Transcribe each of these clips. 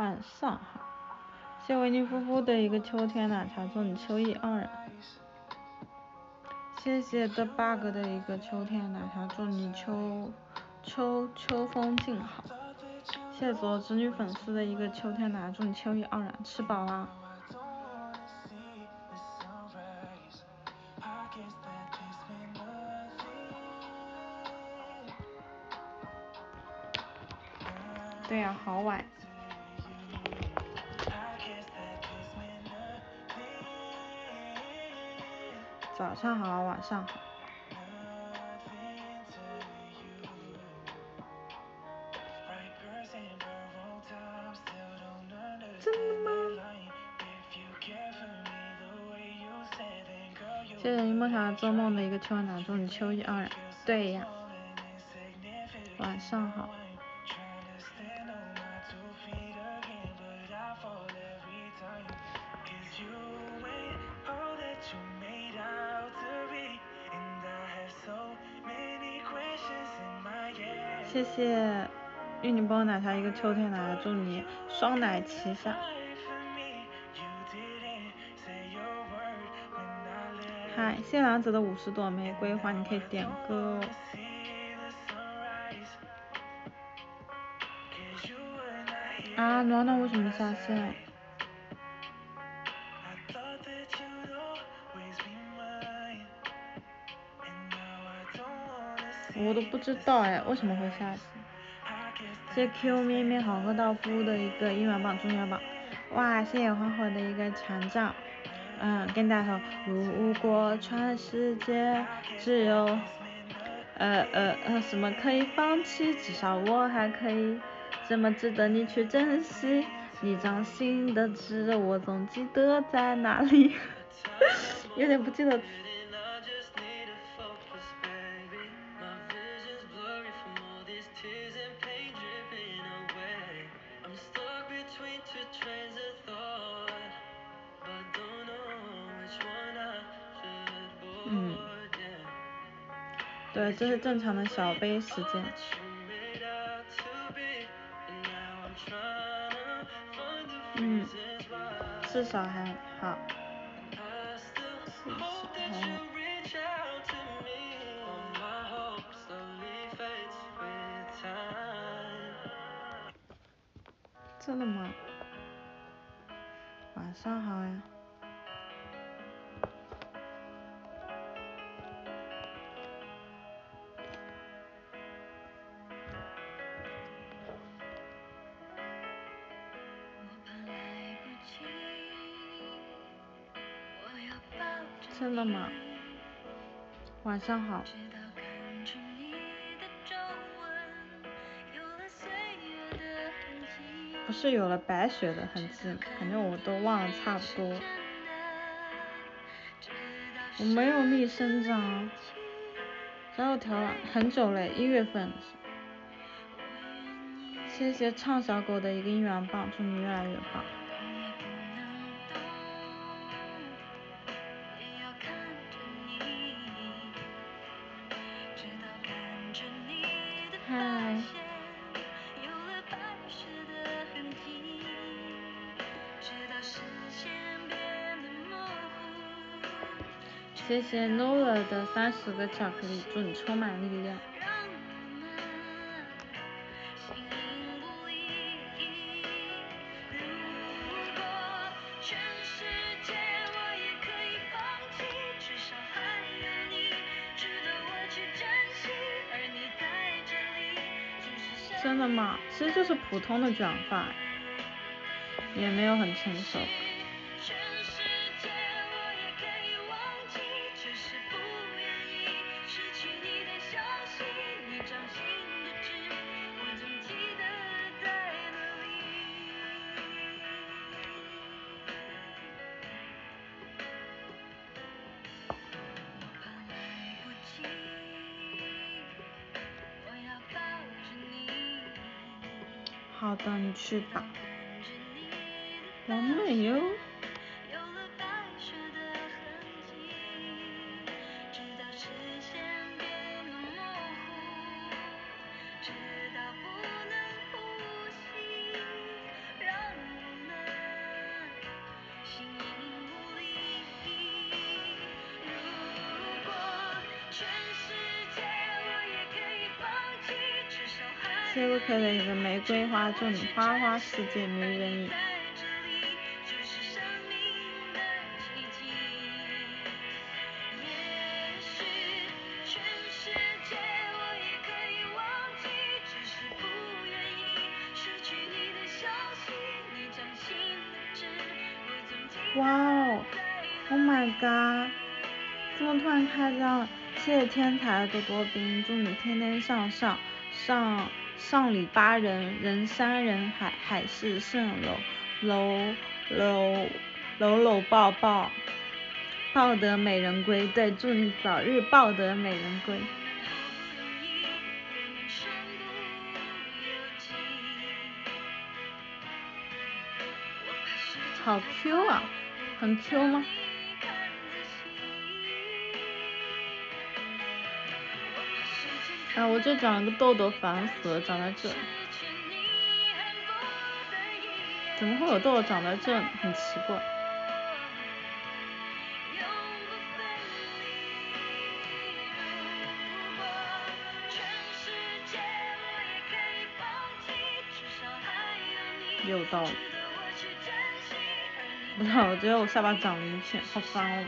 晚上好，谢维尼夫妇的一个秋天奶茶，祝你秋意盎然。谢谢 The Bug 的一个秋天奶茶，祝你秋秋秋风静好。谢谢所有织女粉丝的一个秋天奶茶，祝你秋意盎然。吃饱了。对呀，好晚。早上好，晚上好。真的吗？谢谢你梦想做梦的一个秋暖，祝你秋意盎然。对呀。晚上好。谢谢玉女包奶茶一个秋天奶茶，祝你双奶齐下。嗨，谢兰子的五十朵玫瑰花，你可以点歌。啊，暖暖为什么下线？我都不知道哎，为什么会下线？谢谢 Q 咩咩好喝到夫的一个音乐棒、中元棒。哇，谢谢花火的一个强照。嗯，跟大家说，如果全世界只有呃呃呃什么可以放弃，至少我还可以，什么值得你去珍惜？你掌心的痣，我总记得在哪里？有点不记得。这是正常的小杯时间。嗯，至少还好。至少还。真的吗？晚上好呀。真的吗？晚上好。不是有了白雪的痕迹，反正我都忘了差不多。我没有逆生长，早有调了，很久嘞，一月份。谢谢唱小狗的一个音源棒，祝你越来越棒。谢 Nola 的三十个巧克力，祝你充满力量。真的吗？其实就是普通的卷发，也没有很成熟。去吧完美哟我没有。谢不可的一个玫瑰花，祝你花花世界迷人影。哇哦，Oh my god，怎么突然开张了？谢谢天才多多兵，祝你天天向上，上上里巴人，人山人海，海市蜃楼，楼楼楼楼抱抱，抱得美人归。对，祝你早日抱得美人归。好 Q 啊！很 Q 吗？啊，我这长了个痘痘，烦死了，长在这。怎么会有痘痘长在这？很奇怪。有道理。不知道，我觉得我下巴长了一片，好烦哦。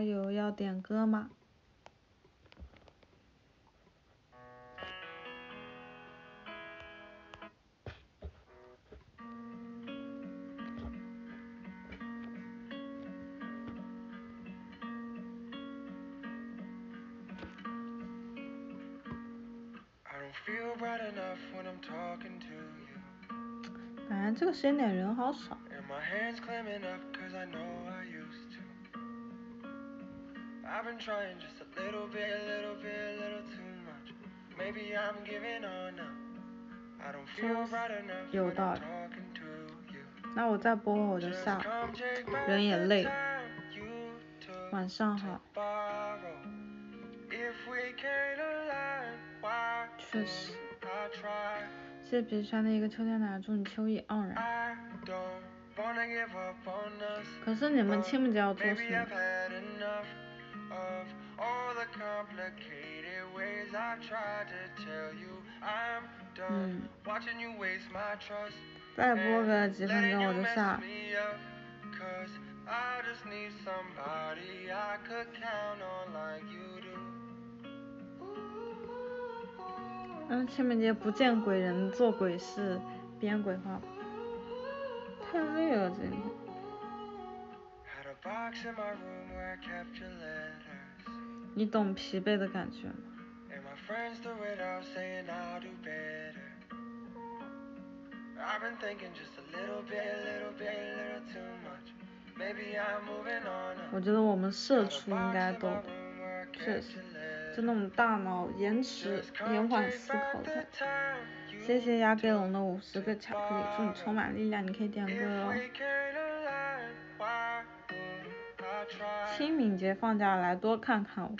还有要点歌吗？感觉这个时间点人好少。I've been trying just a little bit, a little bit, a little too much. Maybe I'm giving on now. I don't feel right enough 有道理。那我再播我就下，人也累了。晚上好。确实。谢谢皮川的一个秋天奶，祝你秋意盎然。可是你们清明节要做什么？of all the complicated ways I tried to tell you I'm done watching you waste my trust 再播个几分钟我就下。Cause I just need somebody I could count on like you do. 嗯，清明节不见鬼人做鬼事，编鬼话，太累了今天。你懂疲惫的感觉吗？我觉得我们社畜应该都确实，就那种大脑延迟、延缓思考的。谢谢鸭给龙的五十个巧克力，祝你充满力量，你可以点歌哦。清明节放假来多看看我，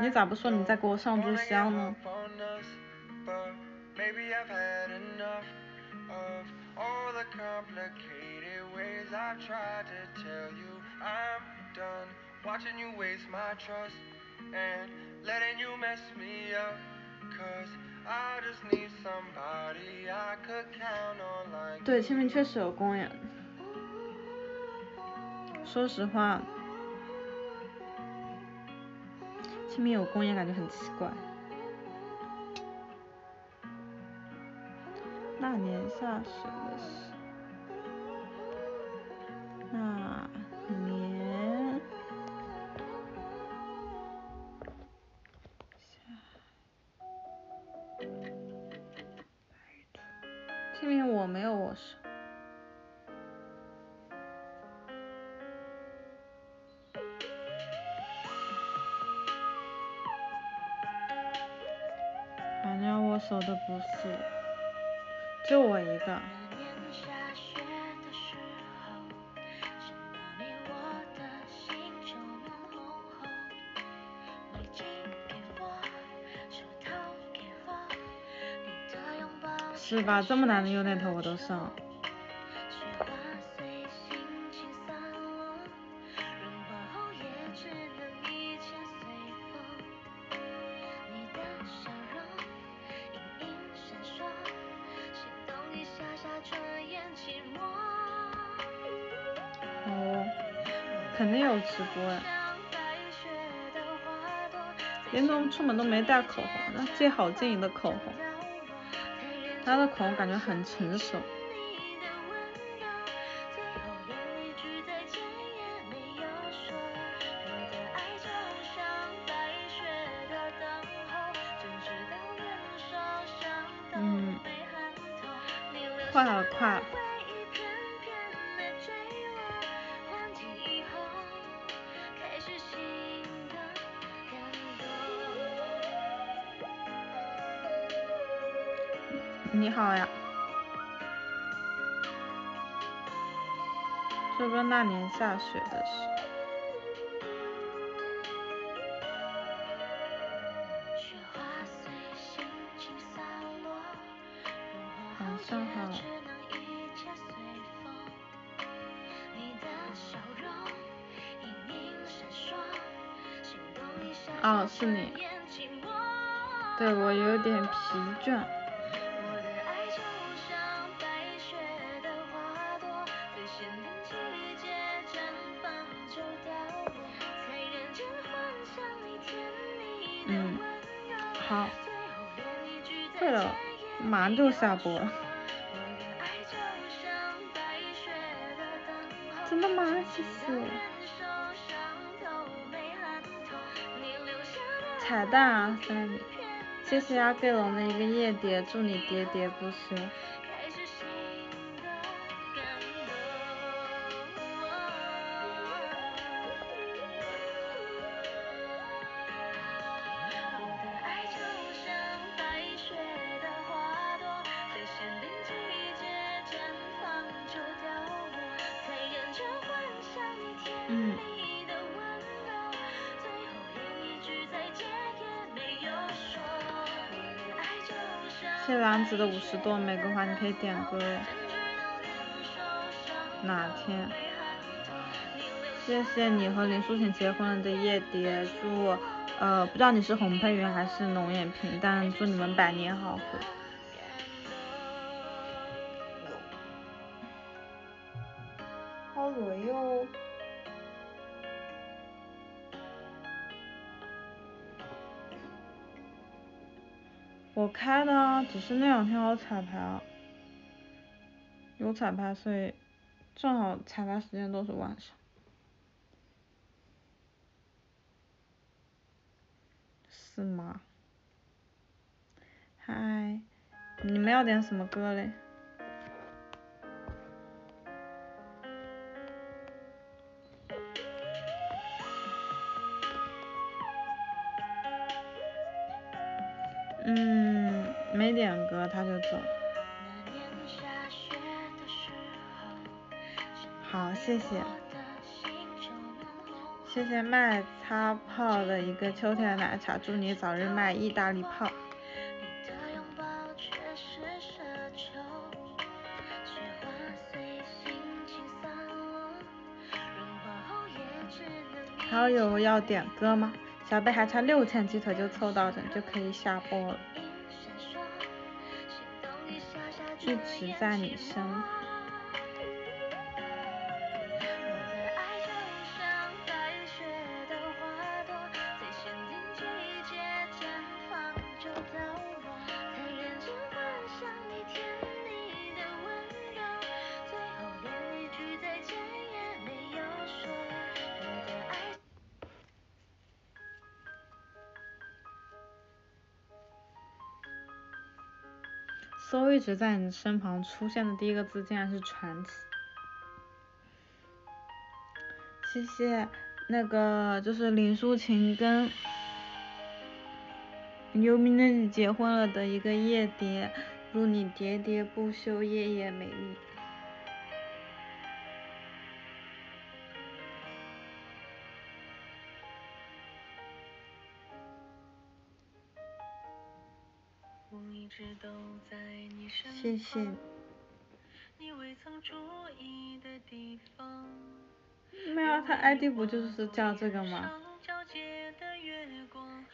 你咋不说你在给我上炷香呢？对，清明确实有公演。说实话，清明有公演感觉很奇怪。那年下雪的时，是吧？这么难的优点头我都上。哦，肯定有直播呀。连都出门都没带口红，那借好静怡的口红。他的口红感觉很成熟。嗯，快了，快了。你好呀，说说那年下雪的事。晚上好。哦，是你。对我有点疲倦。马上就下播，真的吗？谢谢。彩蛋啊，谢谢阿盖龙的一个夜蝶，祝你喋喋不休。谢兰子的五十朵玫瑰花你可以点歌。哪天？谢谢你和林淑贤结婚了的夜蝶，祝呃不知道你是红配云还是龙眼平但祝你们百年好合。我开的，只是那两天有彩排，有彩排，所以正好彩排时间都是晚上。是吗？嗨，你们要点什么歌嘞？点歌他就走。好，谢谢。谢谢卖擦泡的一个秋天的奶茶，祝你早日卖意大利泡。好友要点歌吗？小贝还差六千鸡腿就凑到整，就可以下播了。一直在你身都一直在你身旁出现的第一个字竟然是传奇，谢谢那个就是林淑琴跟有名的结婚了的一个夜蝶，祝你喋喋不休，夜夜美丽。谢谢。没有，他 ID 不就是叫这个吗？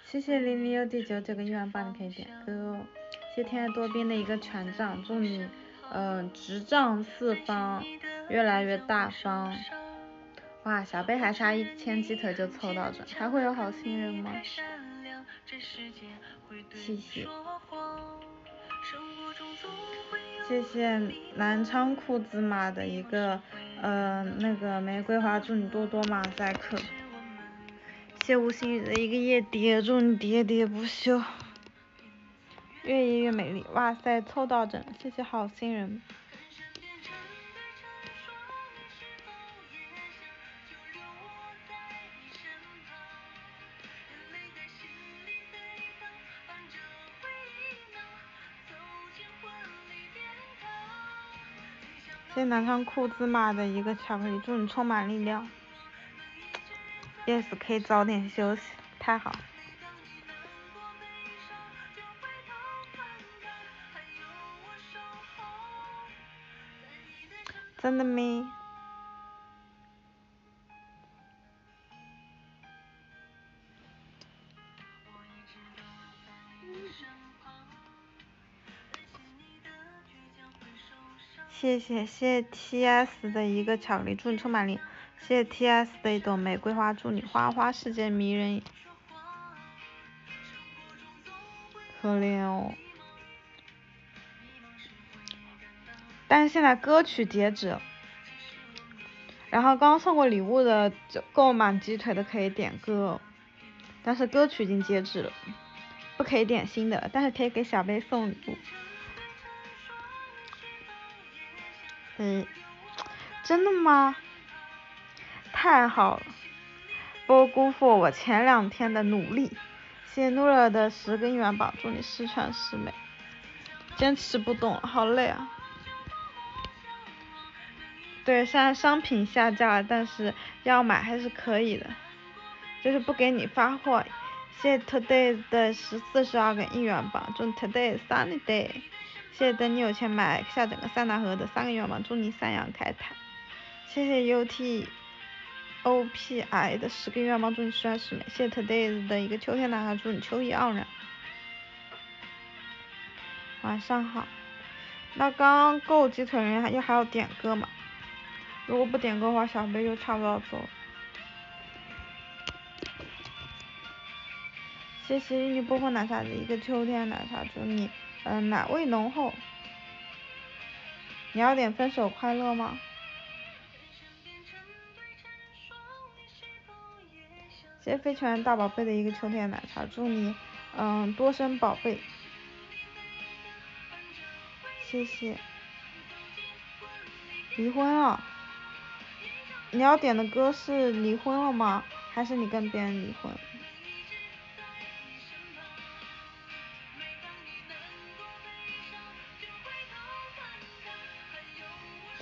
谢谢零零六第九九个一万八，你可以点歌哦。谢天爱多兵的一个权杖，祝你嗯执掌四方，越来越大方。哇，小贝还差一千鸡腿就凑到这，还会有好心人吗？谢谢。谢谢南昌裤子马的一个呃那个玫瑰花，祝你多多马赛克。谢无心雨的一个夜蝶，祝你喋喋不休，越夜越美丽。哇塞，凑到整，谢谢好心人。谢南昌库兹马的一个巧克力，祝你充满力量。Yes，可以早点休息，太好。真的吗？谢谢谢 T S 的一个巧克力，祝你充满力。谢谢 T S 的一朵玫瑰花，祝你花花世界迷人。可怜哦。但是现在歌曲截止，然后刚送过礼物的购满鸡腿的可以点歌，但是歌曲已经截止了，不可以点新的，但是可以给小贝送礼物。嗯，真的吗？太好了，不辜负我前两天的努力。谢谢努尔的十个愿望，祝你十全十美。坚持不动，好累啊。对，现在商品下架了，但是要买还是可以的，就是不给你发货。谢谢 Today 的十四十二个应援棒，祝 Today Sunny Day。谢谢等你有钱买下整个塞纳河的三个愿望，祝你三阳开泰。谢谢 UT。O P I 的十个愿望，祝你十全十美。谢谢 Today 的一个秋天男孩，祝你秋意盎然。晚上好。那刚够鸡腿人又还要点歌吗？如果不点歌的话，小贝就差不多要走了。谢谢你薄荷奶茶的一个秋天奶茶，祝你嗯奶味浓厚。你要点分手快乐吗？谢谢飞泉大宝贝的一个秋天奶茶，祝你嗯多生宝贝。谢谢。离婚了？你要点的歌是离婚了吗？还是你跟别人离婚？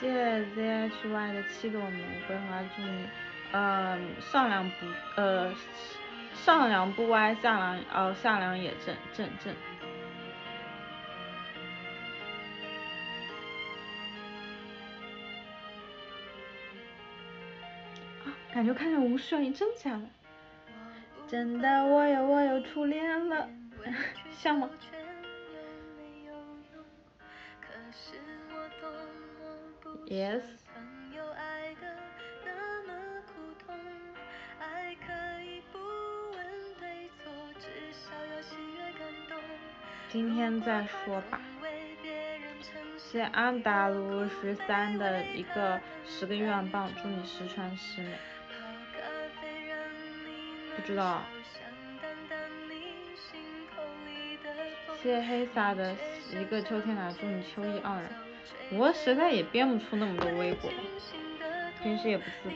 谢谢 ZHY 的七朵玫瑰花，祝你，呃，上梁不，呃，上梁不歪，下梁，哦，下梁也正正正。啊，感觉看见吴秀英，真假的？真的，我有我有初恋了，像吗？Yes。今天再说吧。谢安达卢十三的一个十个愿望棒，祝你十全十美。不知道。谢黑撒的一个秋天来，祝你秋意盎然。我实在也编不出那么多微博，平时也不自拍。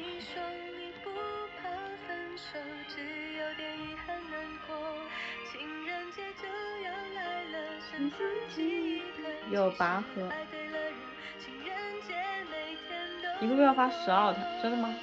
有拔河。一个月要发十二条，真的吗？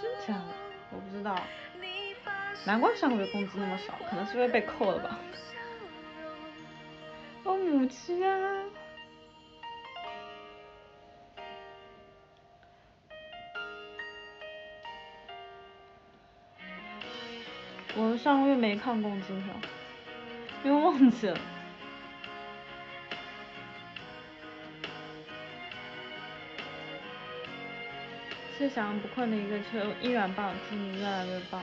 真假的？我不知道。难怪上个月工资那么少，可能是因为被扣了吧。我母亲啊！我上个月没看工资条，因为忘记了。谢小阳不困的一个秋一元棒，祝你越来越棒。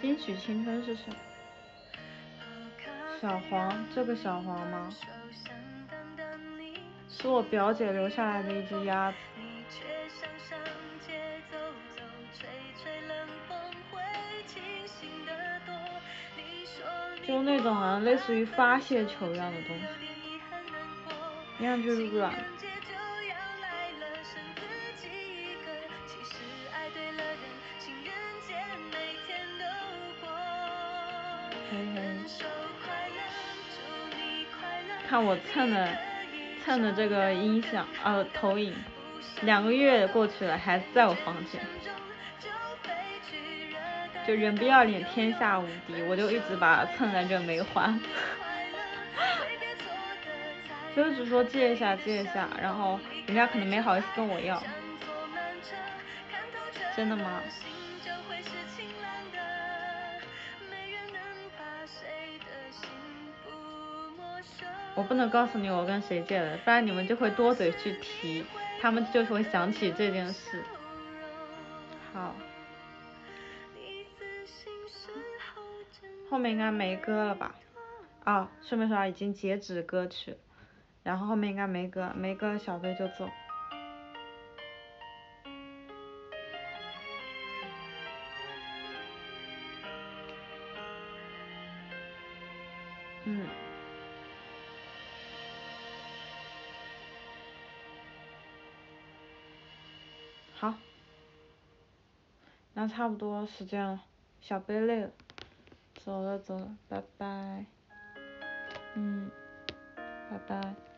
金曲青春是谁？小黄，这个小黄吗？是我表姐留下来的一只鸭子。就那种好像类似于发泄球一样的东西，听上去软。看我蹭的蹭的这个音响呃投影，两个月过去了还在我房间。就人不要脸，天下无敌，我就一直把蹭在这没还。就只说借一下借一下，然后人家可能没好意思跟我要。真的吗？我不能告诉你我跟谁借的，不然你们就会多嘴去提，他们就会想起这件事。好。后面应该没歌了吧？啊，顺便说已经截止歌曲，然后后面应该没歌，没歌小飞就走。嗯。好。那差不多时间了，小贝累了。走了走了拜拜。嗯拜拜。